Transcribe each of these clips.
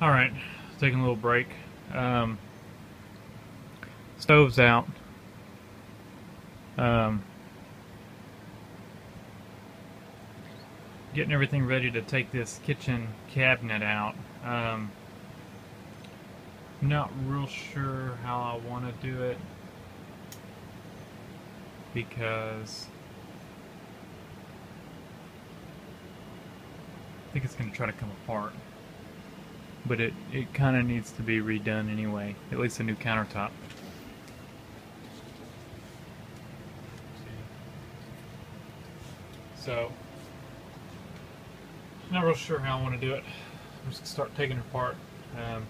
All right, taking a little break. Um, stove's out. Um, getting everything ready to take this kitchen cabinet out. Um, not real sure how I want to do it because I think it's going to try to come apart but it, it kind of needs to be redone anyway, at least a new countertop. So, not real sure how I want to do it. I'm just going to start taking it apart. Um,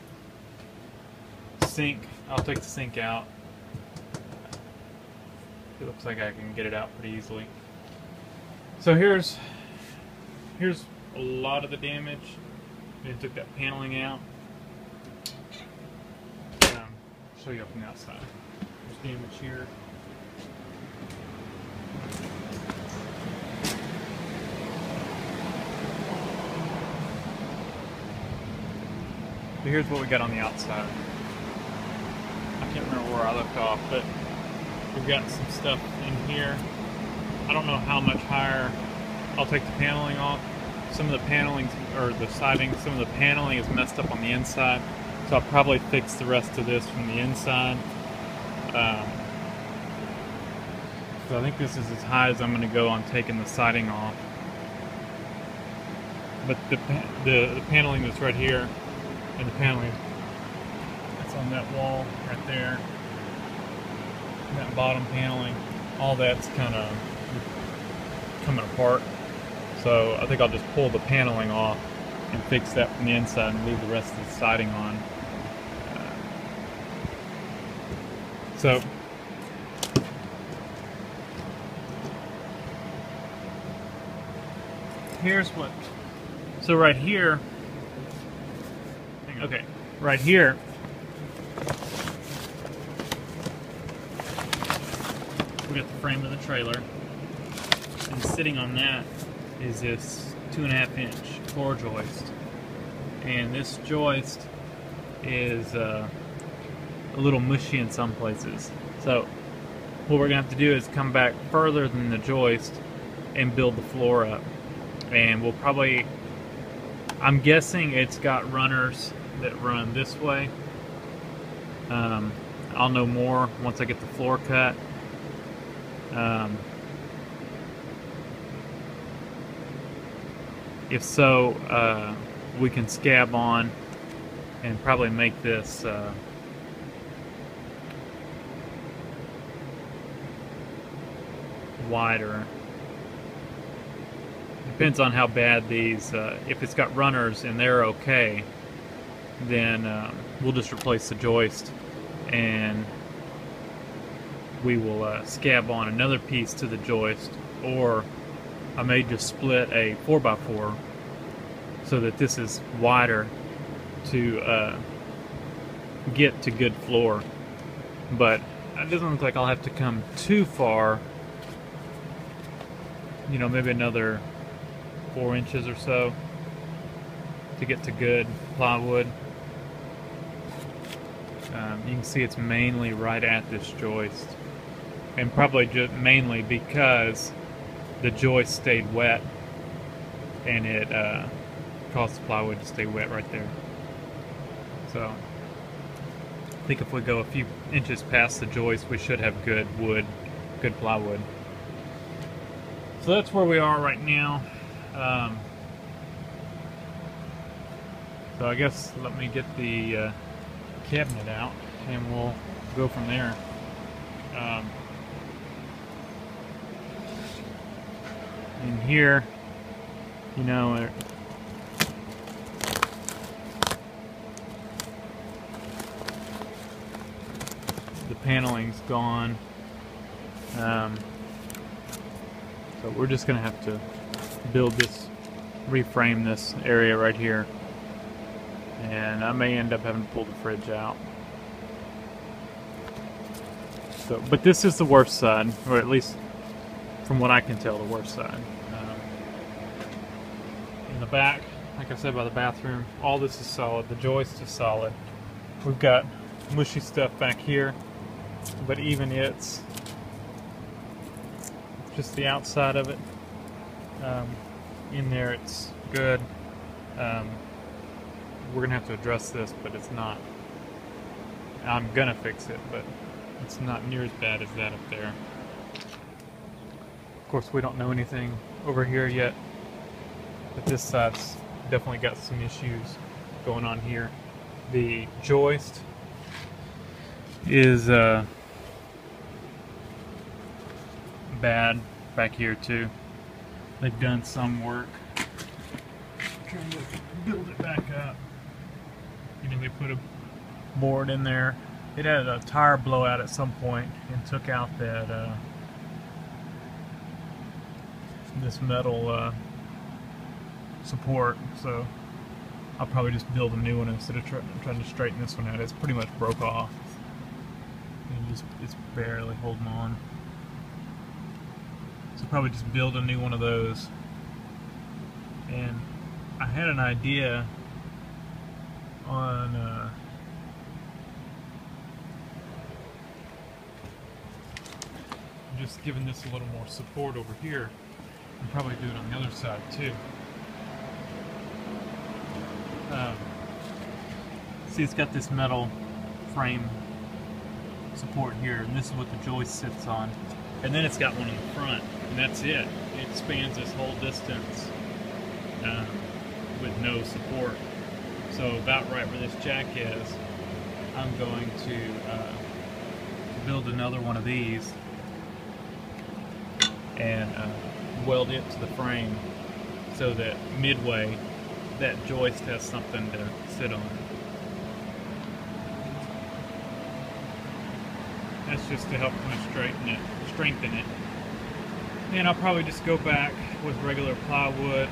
sink, I'll take the sink out. It looks like I can get it out pretty easily. So here's here's a lot of the damage they took that paneling out. Um, show you up from the outside. There's damage here. So here's what we got on the outside. I can't remember where I left off, but we've got some stuff in here. I don't know how much higher I'll take the paneling off some of the paneling or the siding, some of the paneling is messed up on the inside. So I'll probably fix the rest of this from the inside. Um, so I think this is as high as I'm going to go on taking the siding off. But the, the, the paneling that's right here, and the paneling that's on that wall right there, that bottom paneling, all that's kind of coming apart. So I think I'll just pull the paneling off and fix that from the inside and leave the rest of the siding on. Uh, so here's what, so right here, okay, right here, we got the frame of the trailer, and sitting on that is this two and a half inch floor joist. And this joist is uh, a little mushy in some places. So what we're gonna have to do is come back further than the joist and build the floor up. And we'll probably, I'm guessing it's got runners that run this way. Um, I'll know more once I get the floor cut. Um, If so, uh, we can scab on and probably make this uh, wider. Depends on how bad these, uh, if it's got runners and they're okay, then um, we'll just replace the joist and we will uh, scab on another piece to the joist or I may just split a 4x4 so that this is wider to uh, get to good floor. But it doesn't look like I'll have to come too far. You know, maybe another four inches or so to get to good plywood. Um, you can see it's mainly right at this joist. And probably just mainly because the joist stayed wet and it uh, caused the plywood to stay wet right there. So I think if we go a few inches past the joist we should have good wood, good plywood. So that's where we are right now. Um, so I guess let me get the uh, cabinet out and we'll go from there. Um, in here, you know, the paneling's gone. Um, so we're just gonna have to build this, reframe this area right here. And I may end up having to pull the fridge out. So, but this is the worst side, or at least from what I can tell, the worst side. Um, in the back, like I said, by the bathroom. All this is solid. The joist is solid. We've got mushy stuff back here, but even it's just the outside of it. Um, in there, it's good. Um, we're gonna have to address this, but it's not. I'm gonna fix it, but it's not near as bad as that up there. Of course, we don't know anything over here yet, but this side's definitely got some issues going on here. The joist is uh, bad back here too. They've done some work trying to build it back up. You know, they put a board in there. It had a tire blowout at some point and took out that uh, this metal uh, support. So I'll probably just build a new one instead of try, trying to straighten this one out. It's pretty much broke off. And just, it's barely holding on. So probably just build a new one of those. And I had an idea on uh, just giving this a little more support over here probably do it on the other side too. Um, see, it's got this metal frame support here, and this is what the joist sits on. And then it's got one in the front, and that's it. It spans this whole distance uh, with no support. So about right where this jack is, I'm going to uh, build another one of these and uh, weld it to the frame so that midway that joist has something to sit on. That's just to help kind of straighten it, strengthen it. And I'll probably just go back with regular plywood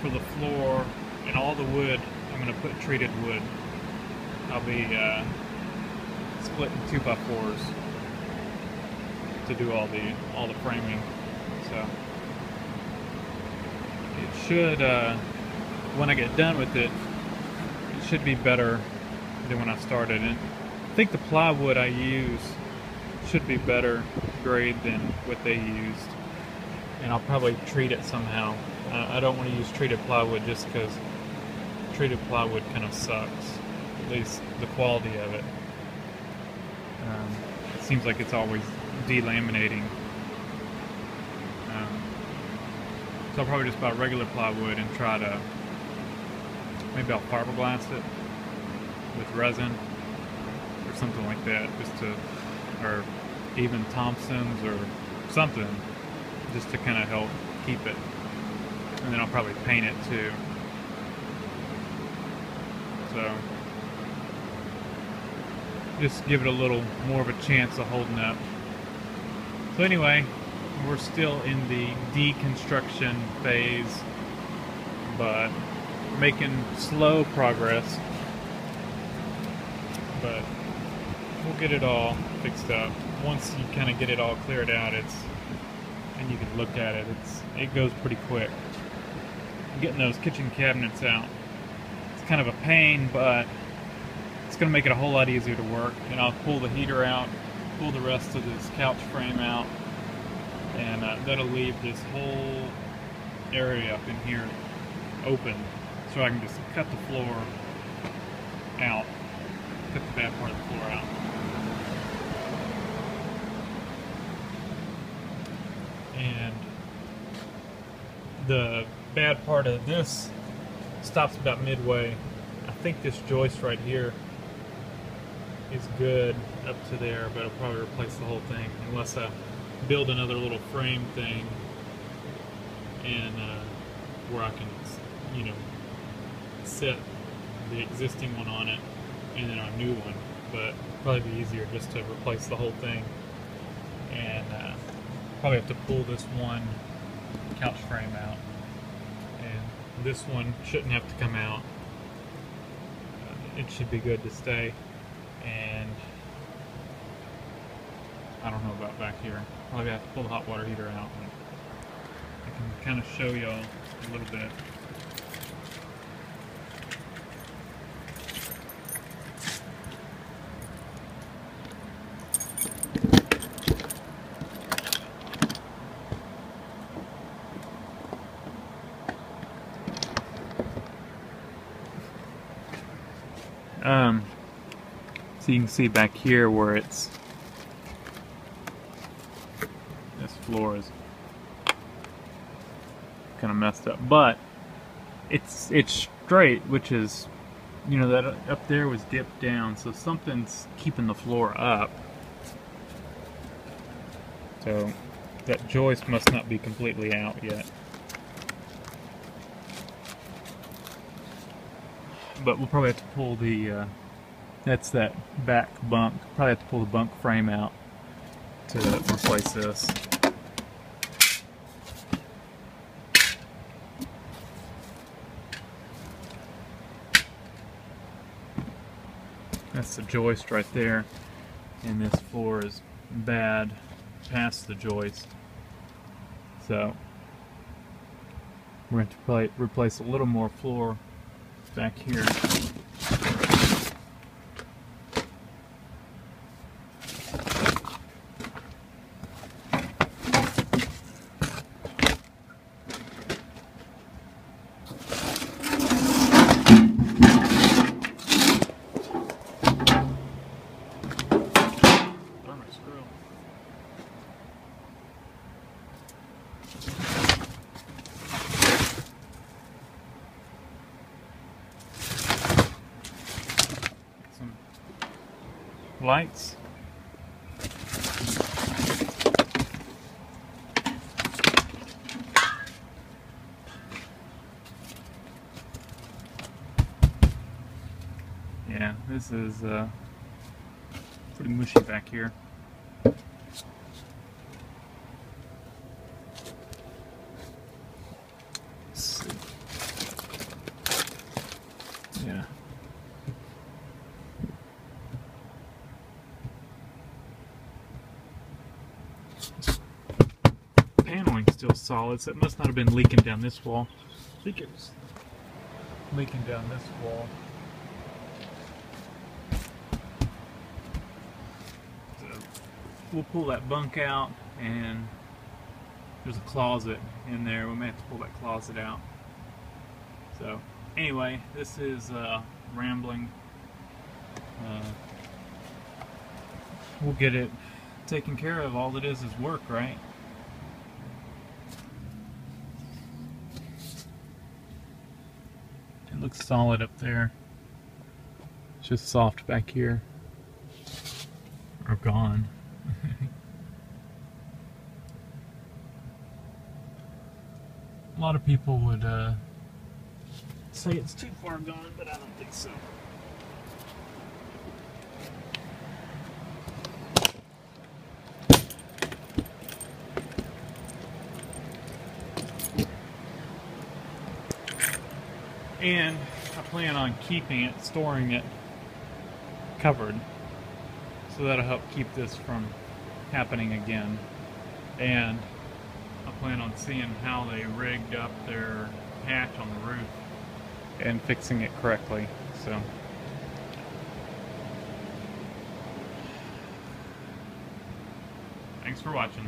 for the floor and all the wood. I'm going to put treated wood. I'll be uh, splitting two by fours to do all the all the framing. So it should, uh, when I get done with it, it should be better than when I started. And I think the plywood I use should be better grade than what they used. And I'll probably treat it somehow. Uh, I don't want to use treated plywood just because treated plywood kind of sucks. At least the quality of it. Um, it seems like it's always delaminating. Um, so I'll probably just buy regular plywood and try to, maybe I'll fiberglass it with resin or something like that, just to, or even Thompson's or something, just to kind of help keep it. And then I'll probably paint it too. So, just give it a little more of a chance of holding up. So anyway, we're still in the deconstruction phase, but making slow progress. But we'll get it all fixed up. Once you kind of get it all cleared out, it's and you can look at it, it's it goes pretty quick. Getting those kitchen cabinets out, it's kind of a pain, but it's going to make it a whole lot easier to work. And I'll pull the heater out pull the rest of this couch frame out and uh, that'll leave this whole area up in here open so I can just cut the floor out cut the bad part of the floor out. And the bad part of this stops about midway. I think this joist right here is good up to there, but I'll probably replace the whole thing unless I build another little frame thing and uh, where I can, you know, set the existing one on it and then a new one. But probably be easier just to replace the whole thing and uh, probably have to pull this one couch frame out and this one shouldn't have to come out. Uh, it should be good to stay and I don't know about back here. Probably have to pull the hot water heater out. I can kind of show y'all a little bit. Um, so you can see back here where it's kind of messed up, but it's it's straight, which is you know that up there was dipped down, so something's keeping the floor up. So that joist must not be completely out yet. But we'll probably have to pull the, uh, that's that back bunk, probably have to pull the bunk frame out to replace this. That's the joist right there, and this floor is bad past the joist. So we're going to replace a little more floor back here. Lights. Yeah, this is uh, pretty mushy back here. Yeah. Paneling still solid, so it must not have been leaking down this wall. I think it was leaking down this wall. So we'll pull that bunk out and there's a closet in there. We may have to pull that closet out. So anyway, this is uh, rambling. Uh, we'll get it taken care of. All it is is work, right? It looks solid up there. It's just soft back here. Or gone. A lot of people would uh, say it's too far gone, but I don't think so. And I plan on keeping it, storing it covered. So that'll help keep this from happening again. And I plan on seeing how they rigged up their hatch on the roof and fixing it correctly. So thanks for watching.